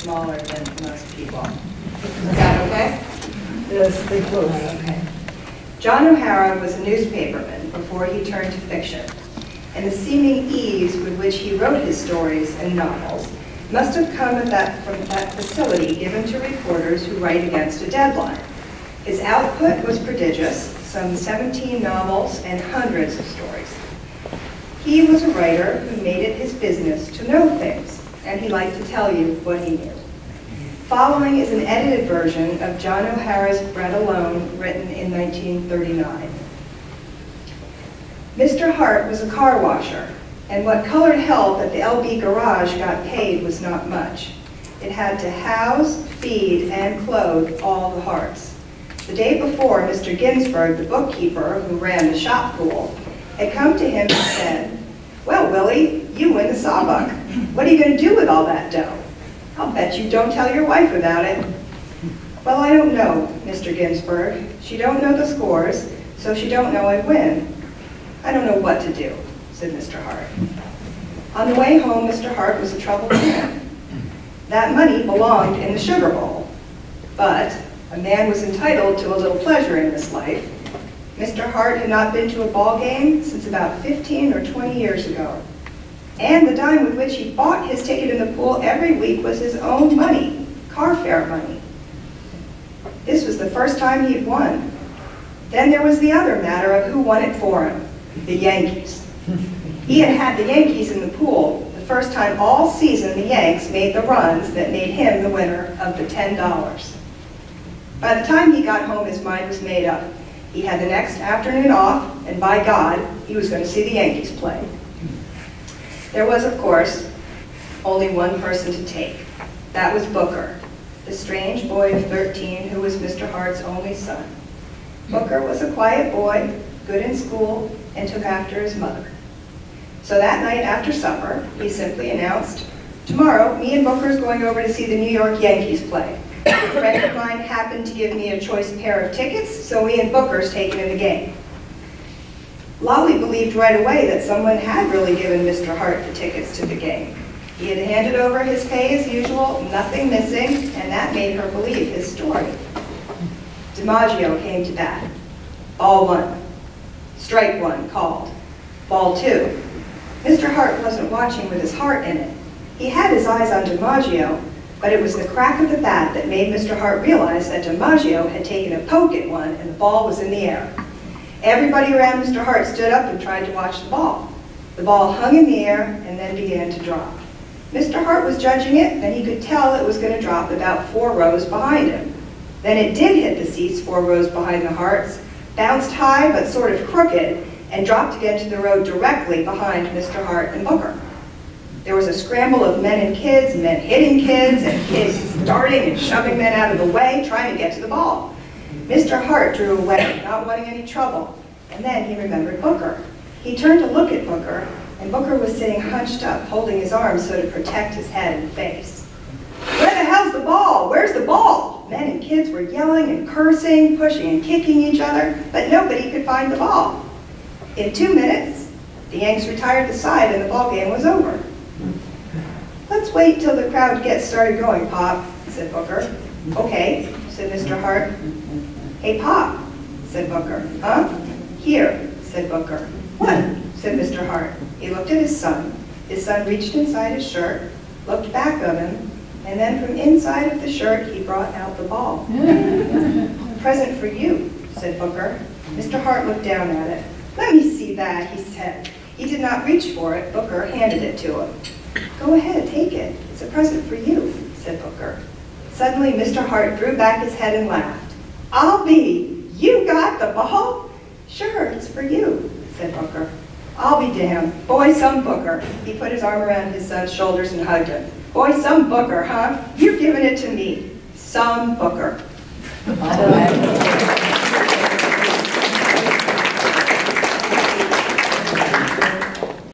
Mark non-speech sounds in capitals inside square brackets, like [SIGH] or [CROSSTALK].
smaller than most people. Is that okay? Yes, they close. Okay. John O'Hara was a newspaperman before he turned to fiction, and the seeming ease with which he wrote his stories and novels must have come at that, from that facility given to reporters who write against a deadline. His output was prodigious, some 17 novels and hundreds of stories. He was a writer who made it his business to know things, and he liked to tell you what he knew. Following is an edited version of John O'Hara's Bread Alone, written in 1939. Mr. Hart was a car washer, and what colored help at the LB garage got paid was not much. It had to house, feed, and clothe all the Harts. The day before, Mr. Ginsburg, the bookkeeper who ran the shop pool, had come to him and said, well, Willie, you win the sawbuck. What are you going to do with all that dough? I'll bet you don't tell your wife about it. Well, I don't know, Mr. Ginsburg. She don't know the scores, so she don't know I'd win. I don't know what to do, said Mr. Hart. On the way home, Mr. Hart was a troubled man. That money belonged in the sugar bowl, but a man was entitled to a little pleasure in this life. Mr. Hart had not been to a ball game since about 15 or 20 years ago. And the dime with which he bought his ticket in the pool every week was his own money, car fare money. This was the first time he'd won. Then there was the other matter of who won it for him, the Yankees. He had had the Yankees in the pool the first time all season the Yanks made the runs that made him the winner of the $10. By the time he got home, his mind was made up. He had the next afternoon off, and by God, he was going to see the Yankees play. There was, of course, only one person to take. That was Booker, the strange boy of 13 who was Mr. Hart's only son. Booker was a quiet boy, good in school, and took after his mother. So that night after supper, he simply announced, tomorrow, me and Booker's going over to see the New York Yankees play. A friend of mine happened to give me a choice pair of tickets, so me and Booker's taking in the game. Lolly believed right away that someone had really given Mr. Hart the tickets to the game. He had handed over his pay as usual, nothing missing, and that made her believe his story. DiMaggio came to bat. Ball one. Strike one called. Ball two. Mr. Hart wasn't watching with his heart in it. He had his eyes on DiMaggio, but it was the crack of the bat that made Mr. Hart realize that DiMaggio had taken a poke at one and the ball was in the air. Everybody around Mr. Hart stood up and tried to watch the ball. The ball hung in the air and then began to drop. Mr. Hart was judging it, and he could tell it was going to drop about four rows behind him. Then it did hit the seats four rows behind the Harts, bounced high but sort of crooked, and dropped again to the road directly behind Mr. Hart and Booker. There was a scramble of men and kids, men hitting kids, and kids darting and shoving men out of the way, trying to get to the ball. Mr. Hart drew away, not wanting any trouble, and then he remembered Booker. He turned to look at Booker, and Booker was sitting hunched up, holding his arms so to protect his head and face. Where the hell's the ball? Where's the ball? Men and kids were yelling and cursing, pushing and kicking each other, but nobody could find the ball. In two minutes, the Yanks retired the side and the ball game was over. Let's wait till the crowd gets started going, Pop, said Booker. Okay, said Mr. Hart. Hey, Pop, said Booker. Huh? Here, said Booker. What? said Mr. Hart. He looked at his son. His son reached inside his shirt, looked back of him, and then from inside of the shirt he brought out the ball. [LAUGHS] Present for you, said Booker. Mr. Hart looked down at it. Let me see that, he said. He did not reach for it. Booker handed it to him. Go ahead, take it. It's a present for you, said Booker. Suddenly, Mr. Hart threw back his head and laughed. I'll be. You got the ball? Sure, it's for you, said Booker. I'll be damned. Boy, some Booker. He put his arm around his son's shoulders and hugged him. Boy, some Booker, huh? You're giving it to me. Some Booker. [LAUGHS]